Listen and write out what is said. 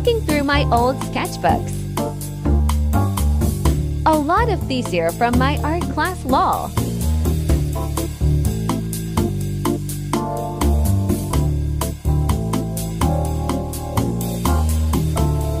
looking through my old sketchbooks. A lot of these are from my art class lol.